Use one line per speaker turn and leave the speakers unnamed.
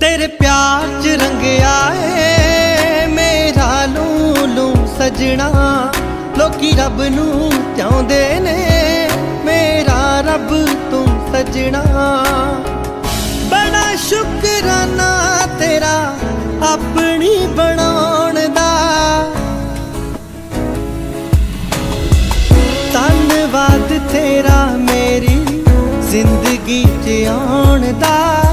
ਤੇਰੇ ਪਿਆਰ ਚ ਰੰਗਿਆ ਏ, ਮੇਰਾ ਲੂ ਲੂ ਸਜਣਾ। ਲੋਕੀ ਰੱਬ ਨੂੰ ਚਾਹੁੰਦੇ ਨੇ, ਮੇਰਾ ਰੱਬ ਤੂੰ ਸਜਣਾ। ਬੜਾ ਸ਼ੁਕਰਾਨਾ ਤੇਰਾ ਆਪਣੀ ਬਣਾਉਣ ਦਾ। ਧੰਨਵਾਦ ਤੇਰਾ ਮੇਰੀ ਜ਼ਿੰਦਗੀ ਚ ਆਉਣ ਦਾ।